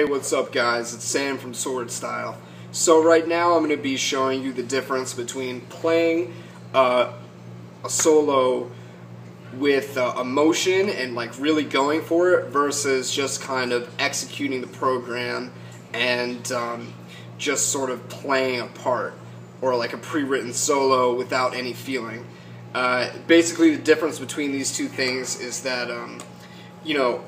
Hey, what's up guys? It's Sam from Sword Style. So right now I'm going to be showing you the difference between playing uh, a solo with uh, emotion and like really going for it versus just kind of executing the program and um, just sort of playing a part or like a pre-written solo without any feeling. Uh, basically the difference between these two things is that um, you know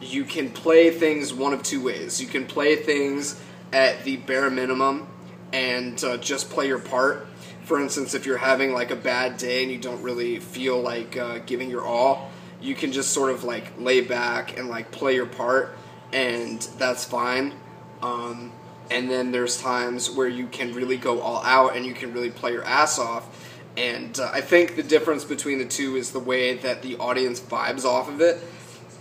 you can play things one of two ways. You can play things at the bare minimum and uh, just play your part. For instance, if you're having like a bad day and you don't really feel like uh, giving your all, you can just sort of like lay back and like play your part, and that's fine. Um, and then there's times where you can really go all out and you can really play your ass off. And uh, I think the difference between the two is the way that the audience vibes off of it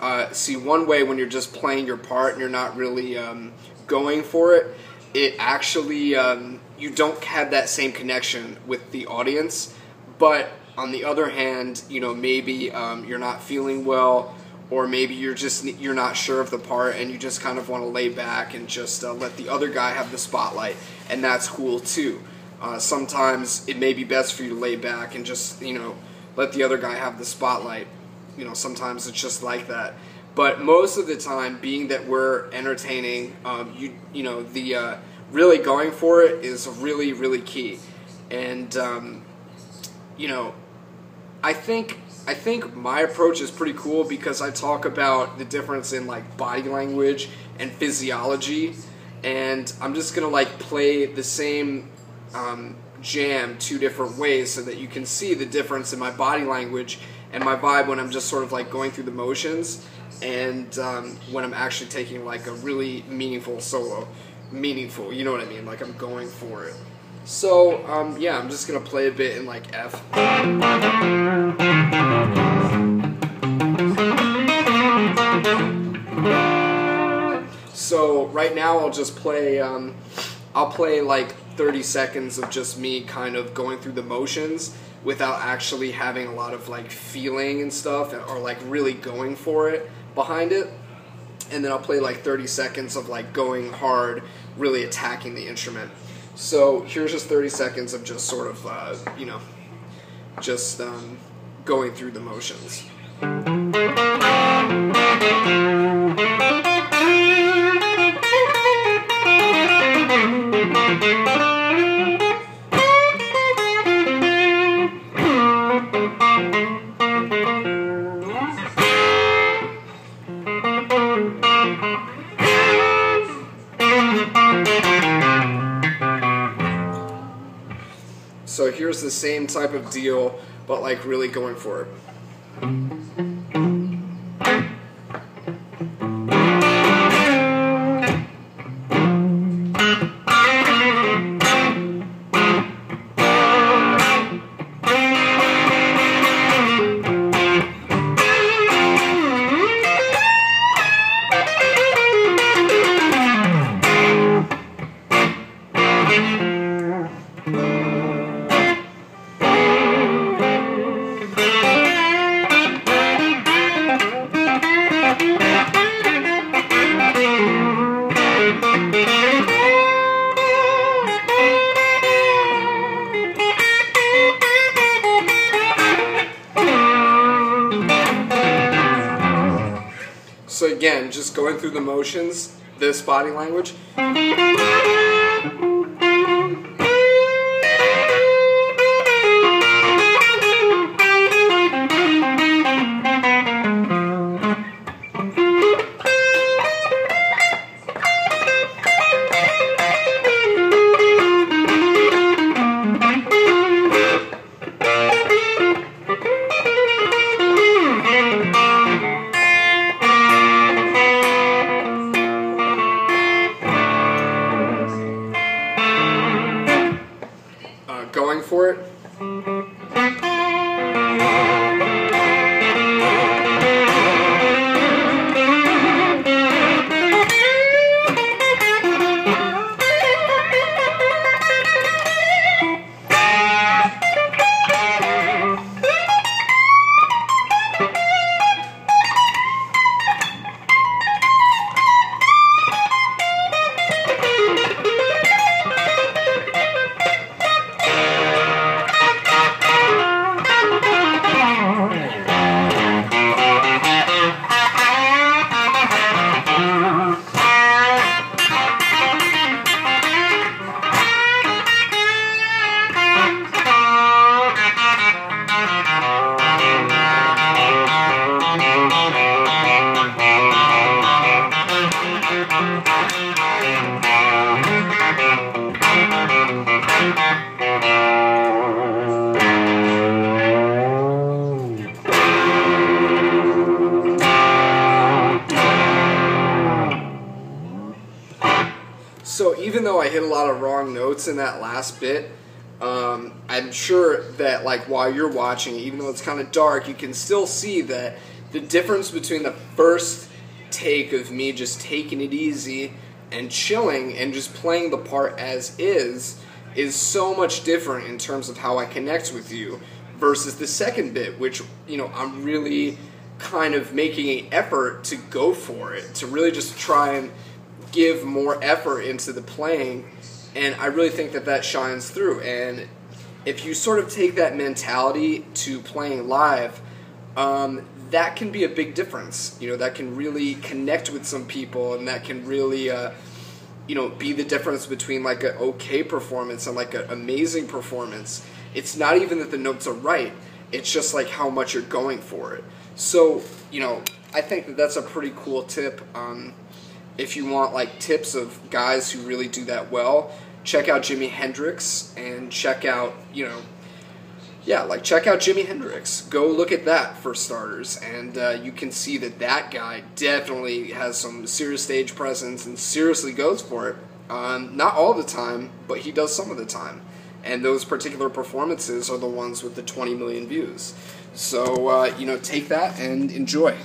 uh, see one way when you're just playing your part and you're not really um, going for it it actually um, you don't have that same connection with the audience. But on the other hand you know maybe um, you're not feeling well or maybe you're just you're not sure of the part and you just kind of want to lay back and just uh, let the other guy have the spotlight. And that's cool too. Uh, sometimes it may be best for you to lay back and just you know let the other guy have the spotlight you know sometimes it's just like that. But most of the time being that we're entertaining um, you you know the uh, really going for it is really really key. And um, you know i think i think my approach is pretty cool because i talk about the difference in like body language and physiology. And i'm just gonna like play the same um, jam two different ways so that you can see the difference in my body language and my vibe when I'm just sort of like going through the motions and um, when I'm actually taking like a really meaningful solo. Meaningful, you know what I mean? Like I'm going for it. So, um, yeah, I'm just gonna play a bit in like F. So right now I'll just play, um, I'll play like 30 seconds of just me kind of going through the motions without actually having a lot of like feeling and stuff or like really going for it behind it. And then I'll play like 30 seconds of like going hard really attacking the instrument. So here's just 30 seconds of just sort of uh, you know just um, going through the motions here's the same type of deal, but like really going for it. Again, just going through the motions, this body language. Hit a lot of wrong notes in that last bit, um, I'm sure that like while you're watching, even though it's kind of dark, you can still see that the difference between the first take of me just taking it easy and chilling and just playing the part as is is so much different in terms of how I connect with you versus the second bit, which you know I'm really kind of making an effort to go for it, to really just try and give more effort into the playing, and I really think that that shines through. And if you sort of take that mentality to playing live, um, that can be a big difference. You know, that can really connect with some people, and that can really, uh, you know, be the difference between like an okay performance and like an amazing performance. It's not even that the notes are right; it's just like how much you're going for it. So, you know, I think that that's a pretty cool tip. Um, if you want like tips of guys who really do that well, check out Jimi Hendrix and check out, you know, yeah, like check out Jimi Hendrix. Go look at that for starters, and uh, you can see that that guy definitely has some serious stage presence and seriously goes for it. Um, not all the time, but he does some of the time. And those particular performances are the ones with the 20 million views. So, uh, you know, take that and enjoy.